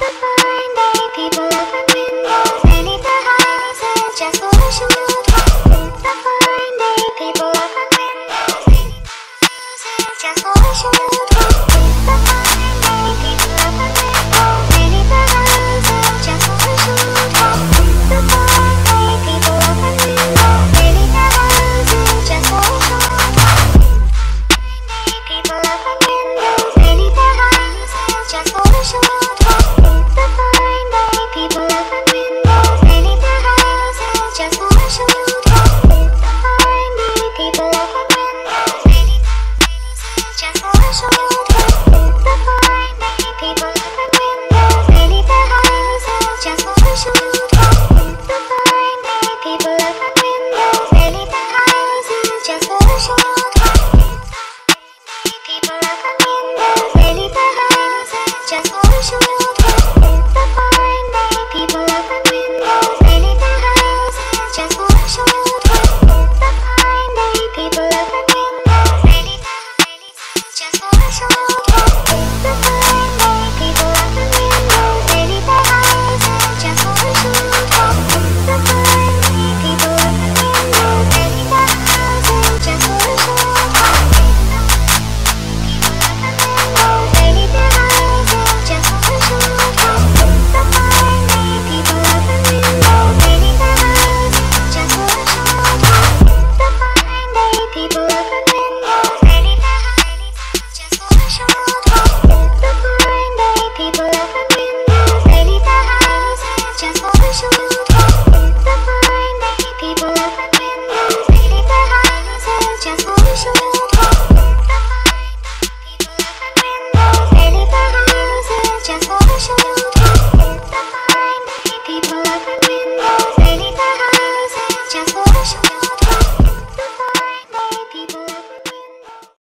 Bye-bye.